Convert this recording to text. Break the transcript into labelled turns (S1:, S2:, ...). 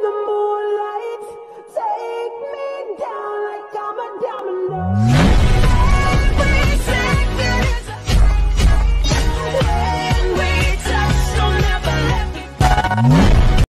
S1: the moon.